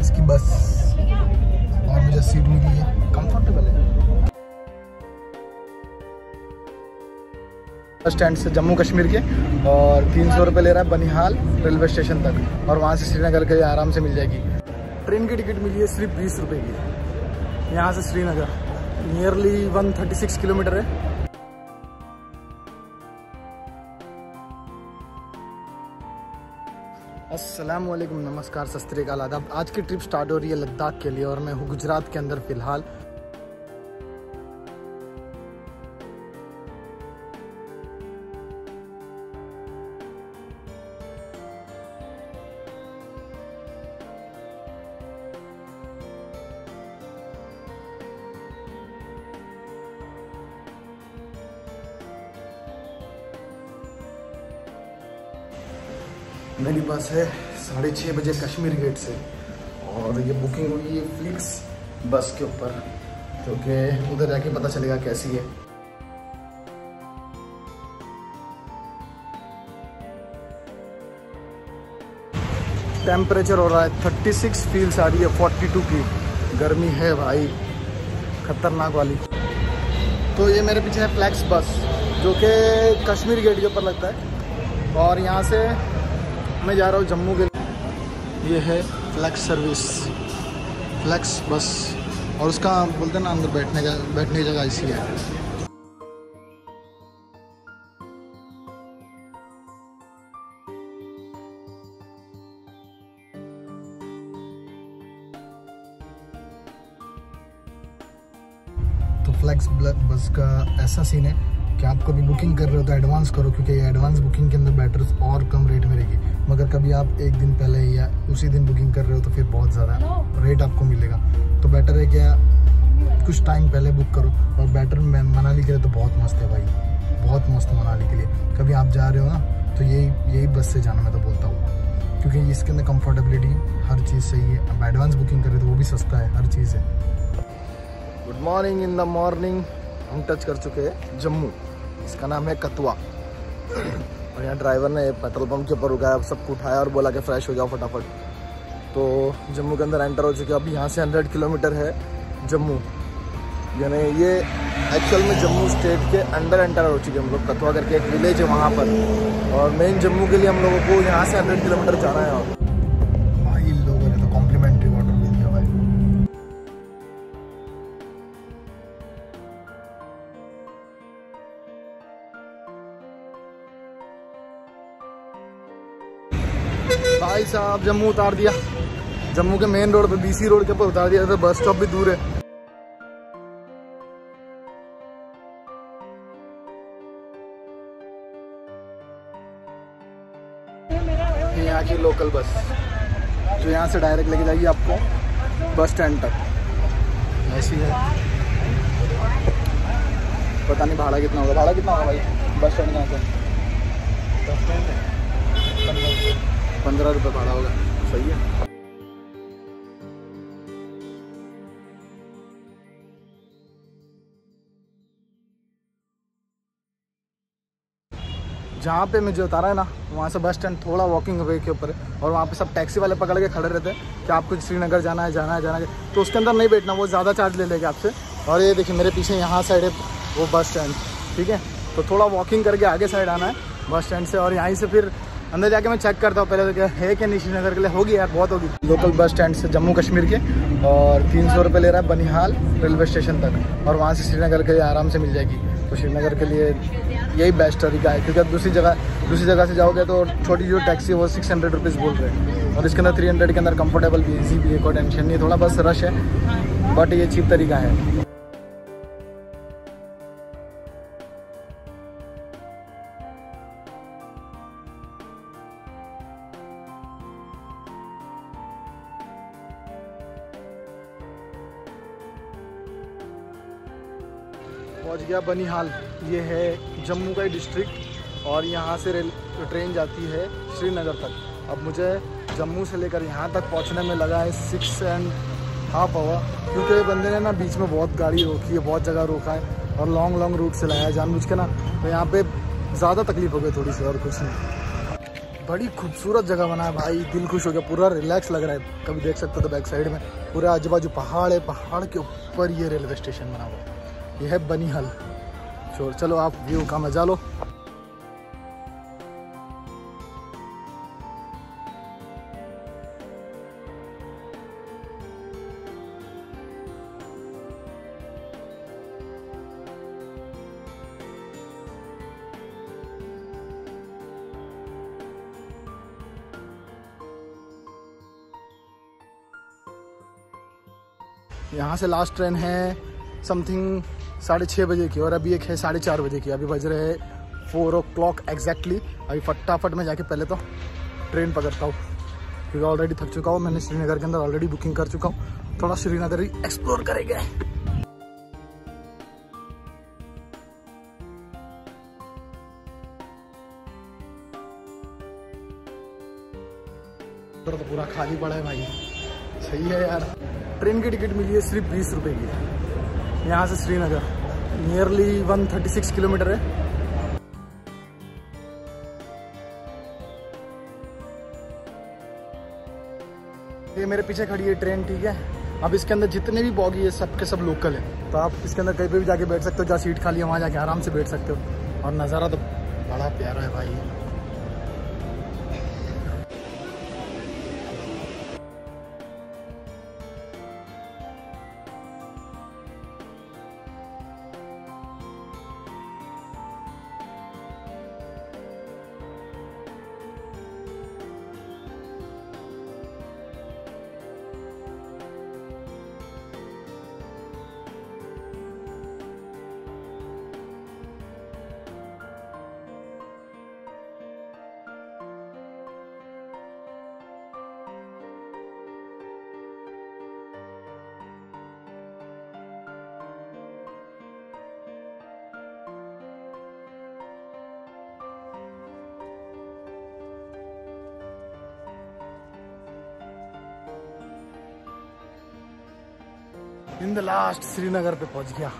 इसकी बस और मुझे सीट मिली है। कंफर्टेबल है। स्टैंड से जम्मू कश्मीर के और तीन सौ रुपये ले रहा है बनिहाल रेलवे स्टेशन तक और वहाँ से श्रीनगर के आराम से मिल जाएगी। ट्रेन की टिकट मिली है सिर्फ़ बीस रुपये की। यहाँ से श्रीनगर नियरली 136 किलोमीटर है। वालेकुम नमस्कार सस्त्रीकाल आदाब। आज की ट्रिप स्टार्ट हो रही है लद्दाख के लिए और मैं हूँ गुजरात के अंदर फ़िलहाल। मेरी बस है साढ़े छः बजे कश्मीर गेट से और ये बुकिंग हुई है फ्लिक्स बस के ऊपर क्योंकि उधर जाके पता चलेगा कैसी है। टेम्परेचर हो रहा है थर्टी सिक्स फील्स आ रही है फोर्टी टू की। गर्मी है भाई, खतरनाक वाली। तो ये मेरे पीछे है फ्लैक्स बस, जो कि कश्मीर गेट के ऊपर लगता है। और यहाँ से मैं जा रहा हूँ जम्मू के ये है फ्लैक्स सर्विस फ्लैक्स बस, और उसका बोलते हैं ना अंदर बैठने का, बैठने की जगह ऐसी है। तो फ्लैक्स बस का ऐसा सीन है कि आप कभी बुकिंग कर रहे हो तो एडवांस करो क्योंकि एडवांस बुकिंग के अंदर बेटर और कम रेट में रहेगी। मगर कभी आप एक दिन पहले या उसी दिन बुकिंग कर रहे हो तो फिर बहुत ज़्यादा रेट आपको मिलेगा। तो बेटर है क्या कुछ टाइम पहले बुक करो और बेटर मनाली के लिए तो बहुत मस्त है भाई। बहुत मस्त मनाली के लिए। कभी आप जा रहे हो ना तो यही यही बस से जाना मैं तो बोलता हूँ। क्योंकि इसके अंदर कंफर्टेबिलिटी हर चीज़ सही है। अब एडवांस बुकिंग करें तो वो भी सस्ता है हर चीज़ है। Good morning in the morning हम टच कर चुके हैं जम्मू। इसका नाम है कतवा। और यहाँ ड्राइवर ने पेट्रोल पंप के ऊपर रुकाया, सबको उठाया और बोला कि फ्रेश हो जाओ फटाफट। तो जम्मू के अंदर एंटर हो चुके अभी यहाँ से हंड्रेड किलोमीटर है जम्मू। यानी ये एक्चुअल में जम्मू स्टेट के अंडर एंटर हो चुके हम लोग। कतवा करके एक विलेज है वहाँ पर। और मेन जम्मू के लिए हम लोगों को यहाँ से हंड्रेड किलोमीटर जाना है। और भाई साहब, जम्मू उतार दिया। जम्मू के मेन रोड पे बीसी रोड के ऊपर उतार दिया था बस स्टॉप भी दूर है। यहाँ की लोकल बस जो यहाँ से डायरेक्ट लेके जाएगी आपको बस स्टैंड तक। ऐसी है। पता नहीं भाड़ा कितना होगा। भाड़ा कितना होगा भाई? बस स्टैंड कहाँ से? पंद्रह रुपये भाड़ा होगा। सही है। जहाँ पे मुझे उतारा है ना, वहाँ से बस स्टैंड थोड़ा वॉकिंग वे के ऊपर है और वहाँ पे सब टैक्सी वाले पकड़ के खड़े रहते हैं कि आपको श्रीनगर जाना है जाना है जाना है। तो उसके अंदर नहीं बैठना वो ज़्यादा चार्ज ले लेंगे आपसे। और ये देखिए, मेरे पीछे यहाँ साइड है वो बस स्टैंड ठीक है? तो थोड़ा वॉकिंग करके आगे साइड आना है बस स्टैंड से और यहीं से फिर अंदर जाके मैं चेक करता हूँ, पहले तो क्या है क्या नहीं, श्रीनगर के लिए होगी यार, बहुत होगी। लोकल बस स्टैंड से जम्मू कश्मीर के, और तीन सौ रुपये ले रहा है बनिहाल रेलवे स्टेशन तक, और वहाँ से श्रीनगर के लिए आराम से मिल जाएगी। तो श्रीनगर के लिए यही बेस्ट तरीका है, क्योंकि अब दूसरी जगह दूसरी जगह से जाओगे तो छोटी जो टैक्सी वो सिक्स हंड्रेड रुपीज़ बोल रहे हैं। और इसके अंदर थ्री हंड्रेड के अंदर कंफर्टेबल भी ईजी भी है, कोई टेंशन नहीं थोड़ा बस रश है बट ये चीप तरीका है। पहुँच गया बनिहाल। ये है जम्मू का ही डिस्ट्रिक्ट और यहाँ से रेल ट्रेन जाती है श्रीनगर तक। अब मुझे जम्मू से लेकर यहाँ तक पहुँचने में लगा है सिक्स एंड हाफ़ आवर क्योंकि बंदे ने ना बीच में बहुत गाड़ी रोकी है, बहुत जगह रोका है और लॉन्ग लॉन्ग रूट से लाया है। जानबूझ के ना तो यहाँ पे ज़्यादा तकलीफ़ हो गई थोड़ी सी और कुछ नहीं। बड़ी खूबसूरत जगह बना है भाई, दिल खुश हो गया, पूरा रिलैक्स लग रहा है। कभी देख सकते हो तो बैक साइड में, पूरा आजू बाजू पहाड़ है, पहाड़ के ऊपर ये रेलवे स्टेशन बना हुआ ये है बनीहल चोर चलो आप व्यू का मज़ा लो। यहाँ से लास्ट ट्रेन है समथिंग साढ़े छः बजे की, और अभी एक है साढ़े चार बजे की। अभी बज रहे हैं फोर ओ क्लॉक एग्जैक्टली अभी फटाफट में जाके पहले तो ट्रेन पकड़ता हूँ, क्योंकि ऑलरेडी थक चुका हूँ। मैंने श्रीनगर के अंदर ऑलरेडी बुकिंग कर चुका हूँ। थोड़ा श्रीनगर ही एक्सप्लोर करेंगे। तो पूरा खाली पड़ा है भाई। सही है यार। ट्रेन की टिकट मिली है सिर्फ़ बीस रुपए की। यहाँ से श्रीनगर। नियरली 136 किलोमीटर है। ये मेरे पीछे खड़ी है ट्रेन, ठीक है? अब इसके अंदर जितने भी बॉगी है सब के सब लोकल है। तो आप इसके अंदर कहीं पे भी जाके बैठ सकते हो, जहाँ सीट खाली है, वहाँ जाके आराम से बैठ सकते हो। और नज़ारा तो बड़ा प्यारा है भाई। इन द लास्ट श्रीनगर पे पहुँच गया।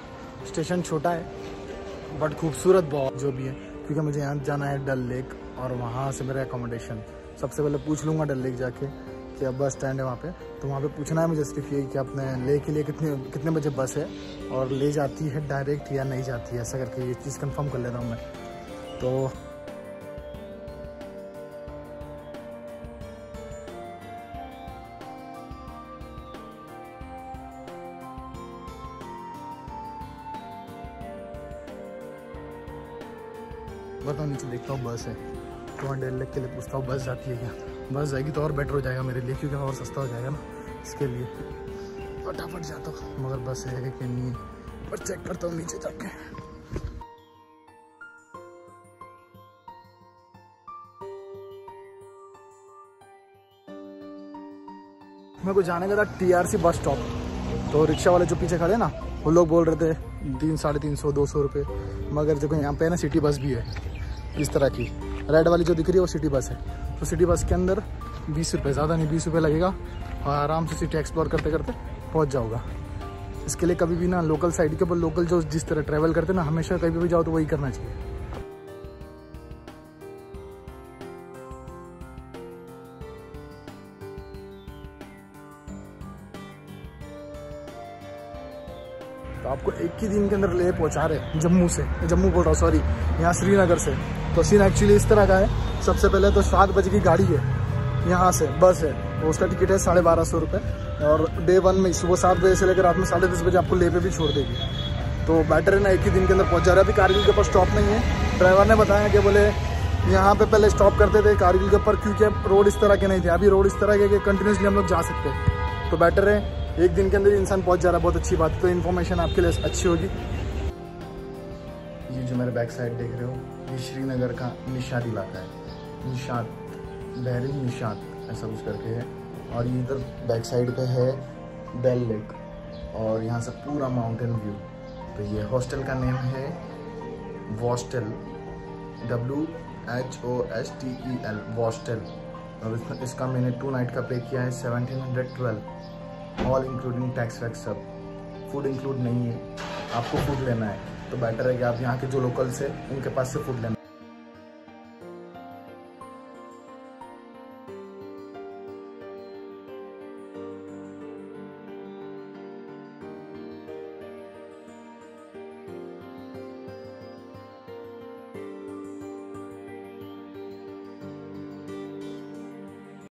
स्टेशन छोटा है बट खूबसूरत बहुत जो भी है, क्योंकि मुझे यहाँ जाना है डल लेक और वहाँ से मेरा एकोमोडेशन सबसे पहले पूछ लूँगा डल लेक जाके कि अब बस स्टैंड है वहाँ पे। तो वहाँ पे पूछना है मुझे सिर्फ़ ये कि अपने ले के लिए कितने कितने बजे बस है और ले जाती है डायरेक्ट या नहीं जाती है? ऐसा करके ये चीज़ कंफर्म कर लेता हूँ मैं। तो बताओ नीचे देखता हूँ, बस है। तो वहाँ डेढ़ लेक के लिए पूछता हूँ, बस जाती है क्या? बस जाएगी तो और बेटर हो जाएगा मेरे लिए, क्योंकि और सस्ता हो जाएगा ना, इसके लिए। फटाफट जाता हूँ, मगर बस है कि नहीं? पर चेक करता हूँ, नीचे जाके। मेरे को जाने का था टीआरसी बस स्टॉप तो रिक्शा वाले जो पीछे खड़े ना, वो लोग बोल रहे थे, तीन, साढ़े तीन सौ, दो सौ रुपये। मगर देखो, यहाँ पे ना सिटी बस भी है। इस तरह की। रेड वाली जो दिख रही है वो सिटी बस है। तो सिटी बस के अंदर बीस रुपये ज़्यादा नहीं, बीस रुपये लगेगा। और आराम से सिटी एक्सप्लोर करते करते पहुँच जाऊँगा इसके लिए कभी भी ना लोकल साइड के ऊपर लोकल जो जिस तरह ट्रैवल करते ना, हमेशा कभी भी जाओ तो वही करना चाहिए। तो आपको एक ही दिन के अंदर ले पहुँचा रहे जम्मू से। जम्मू बोल रहा हूँ सॉरी यहाँ श्रीनगर से। तो सीन एक्चुअली इस तरह का है। सबसे पहले तो सात बजे की गाड़ी है। यहाँ से, बस है। तो उसका टिकट है साढ़े बारह सौ रुपये और डे वन में, सुबह सात बजे से लेकर रात में साढ़े दस बजे आपको ले पे भी छोड़ देगी। तो बेटर है ना एक ही दिन के अंदर पहुँच जा रहा है। अभी कारगिल के ऊपर स्टॉप नहीं है। ड्राइवर ने बताया कि बोले, यहाँ पे पहले स्टॉप करते थे कारगिल के ऊपर, क्योंकि रोड इस तरह के नहीं थे। अभी रोड इस तरह के कि कंटिन्यूसली हम लोग जा सकते हैं। तो बेटर है एक दिन के अंदर इंसान पहुँच जा रहा है। बहुत अच्छी बात। है तो इन्फॉर्मेशन आपके लिए अच्छी होगी। ये जो मेरे बैक साइड देख रहे हो ये श्रीनगर का निशाद इलाका है। निशाद बहरीन निशाद ऐसा कुछ करके है। और ये इधर बैक साइड पे है बेल लेक। और यहाँ से पूरा माउंटेन व्यू। तो ये हॉस्टल का नेम है Whostel. W H O S T E L Whostel. और इसका मैंने टू नाइट का पे किया है seventeen hundred twelve all including tax wax सब। फ़ूड इंक्लूड नहीं है। आपको फ़ूड लेना है। तो बेटर है कि आप यहाँ के जो लोकल्स है, उनके पास से फ़ूड लेना।